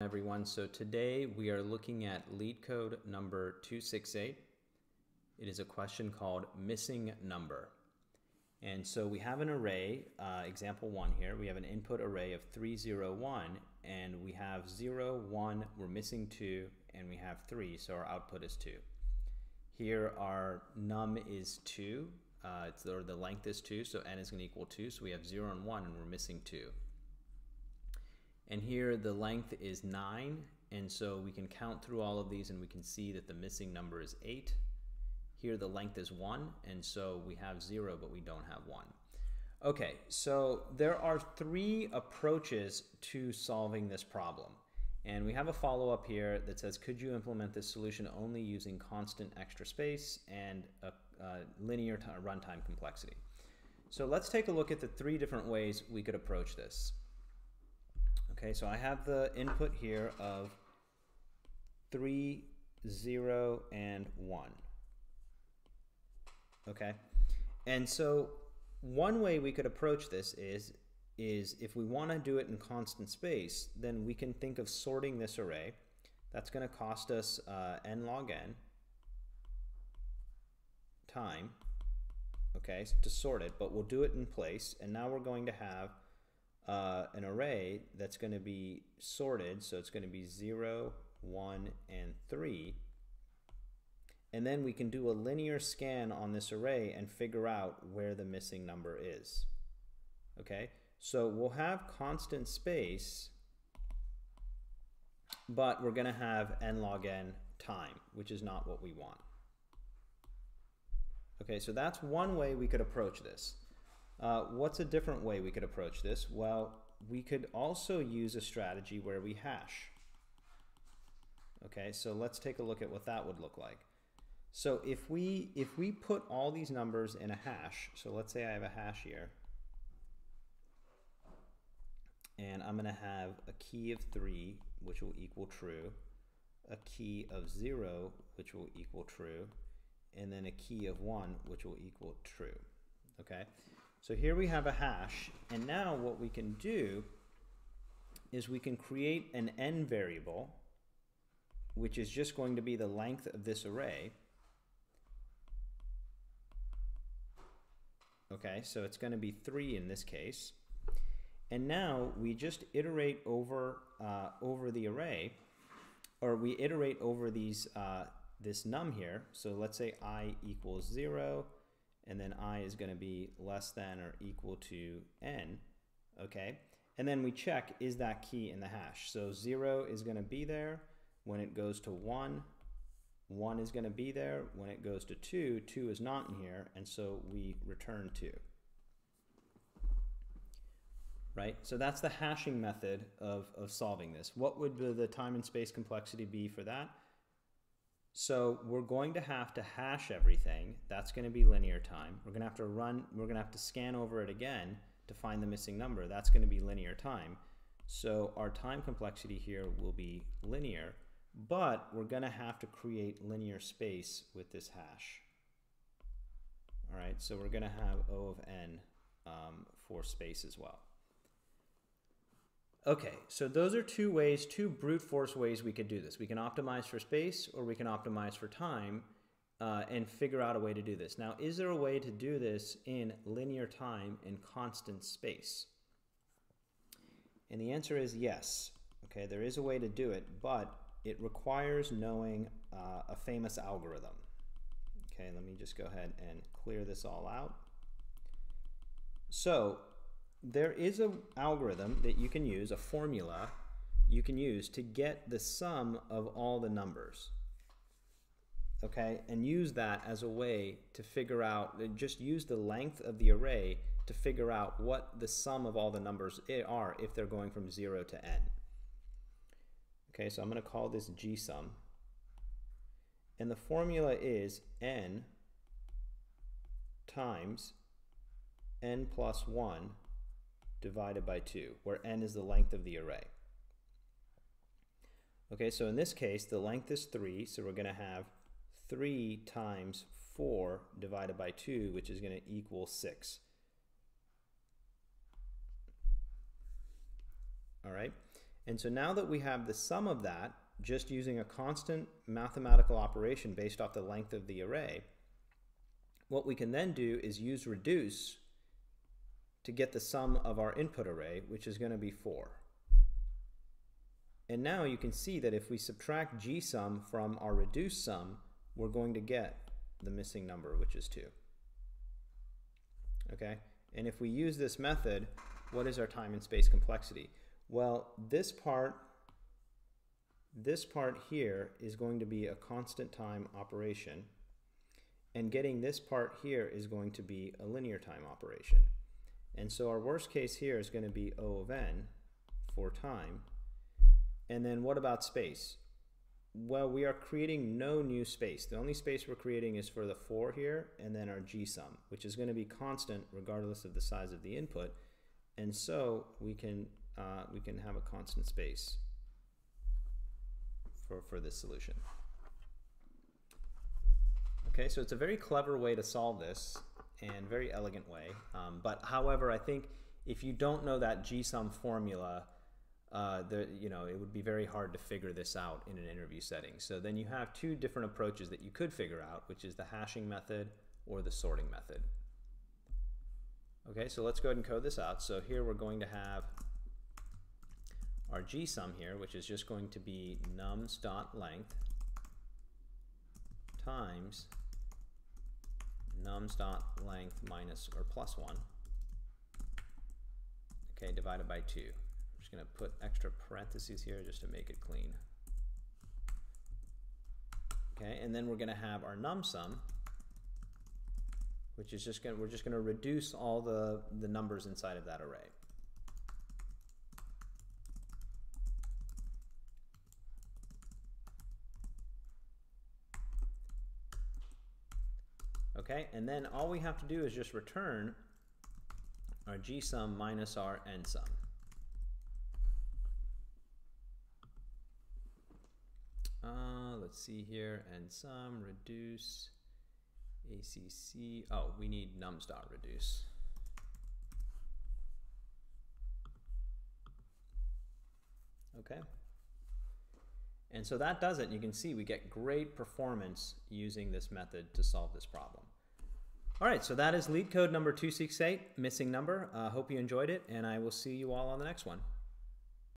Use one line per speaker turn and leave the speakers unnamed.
everyone. So today we are looking at LeetCode number 268. It is a question called missing number. And so we have an array, uh, example one here, we have an input array of 301 and we have 0, 1, we're missing 2, and we have 3, so our output is 2. Here our num is 2, uh, or the length is 2, so n is going to equal 2, so we have 0 and 1 and we're missing 2. And here the length is 9, and so we can count through all of these and we can see that the missing number is 8. Here the length is 1, and so we have 0, but we don't have 1. Okay, so there are three approaches to solving this problem. And we have a follow-up here that says, could you implement this solution only using constant extra space and a, a linear runtime complexity? So let's take a look at the three different ways we could approach this. Okay, so I have the input here of 3, 0, and 1. Okay, and so one way we could approach this is, is if we want to do it in constant space, then we can think of sorting this array. That's going to cost us uh, n log n time, okay, to sort it, but we'll do it in place. And now we're going to have uh, an array that's going to be sorted, so it's going to be 0, 1, and 3. And then we can do a linear scan on this array and figure out where the missing number is. Okay, so we'll have constant space, but we're going to have n log n time, which is not what we want. Okay, so that's one way we could approach this. Uh, what's a different way we could approach this? Well, we could also use a strategy where we hash. Okay, so let's take a look at what that would look like. So if we if we put all these numbers in a hash, so let's say I have a hash here, and I'm going to have a key of 3, which will equal true, a key of 0, which will equal true, and then a key of 1, which will equal true. Okay? So here we have a hash, and now what we can do is we can create an n variable, which is just going to be the length of this array. Okay, so it's going to be 3 in this case. And now we just iterate over, uh, over the array, or we iterate over these, uh, this num here. So let's say i equals 0, and then i is going to be less than or equal to n, okay? And then we check, is that key in the hash? So 0 is going to be there when it goes to 1. 1 is going to be there when it goes to 2. 2 is not in here, and so we return 2. Right? So that's the hashing method of, of solving this. What would the, the time and space complexity be for that? So we're going to have to hash everything. That's going to be linear time. We're going to have to run, we're going to have to scan over it again to find the missing number. That's going to be linear time. So our time complexity here will be linear, but we're going to have to create linear space with this hash. All right, so we're going to have O of n um, for space as well. Okay, so those are two ways, two brute force ways we could do this. We can optimize for space or we can optimize for time uh, and figure out a way to do this. Now, is there a way to do this in linear time in constant space? And the answer is yes. Okay, there is a way to do it, but it requires knowing uh, a famous algorithm. Okay, let me just go ahead and clear this all out. So there is an algorithm that you can use, a formula you can use to get the sum of all the numbers. Okay, and use that as a way to figure out, just use the length of the array to figure out what the sum of all the numbers are if they're going from 0 to n. Okay, so I'm going to call this gsum. And the formula is n times n plus 1 divided by 2, where n is the length of the array. Okay, so in this case, the length is 3, so we're going to have 3 times 4 divided by 2, which is going to equal 6. All right, And so now that we have the sum of that, just using a constant mathematical operation based off the length of the array, what we can then do is use reduce to get the sum of our input array, which is going to be 4. And now you can see that if we subtract gsum from our reduced sum, we're going to get the missing number, which is 2. Okay? And if we use this method, what is our time and space complexity? Well, this part, this part here is going to be a constant time operation. And getting this part here is going to be a linear time operation. And so our worst case here is going to be O of n for time. And then what about space? Well, we are creating no new space. The only space we're creating is for the 4 here and then our g sum, which is going to be constant regardless of the size of the input. And so we can, uh, we can have a constant space for, for this solution. Okay, so it's a very clever way to solve this and very elegant way. Um, but however, I think if you don't know that G-sum formula, uh, the, you know, it would be very hard to figure this out in an interview setting. So then you have two different approaches that you could figure out, which is the hashing method or the sorting method. Okay, so let's go ahead and code this out. So here we're going to have our gsum here, which is just going to be nums dot length times nums dot length minus or plus 1 okay divided by 2 I'm just going to put extra parentheses here just to make it clean. Okay and then we're going to have our num sum which is just going to, we're just to reduce all the the numbers inside of that array Okay, and then all we have to do is just return our gsum minus our nsum. Uh, let's see here, N sum, reduce, ACC, oh, we need nums dot reduce. Okay. And so that does it. You can see we get great performance using this method to solve this problem. All right, so that is LeetCode number 268, missing number. I uh, hope you enjoyed it, and I will see you all on the next one.